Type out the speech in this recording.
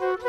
Mm-hmm.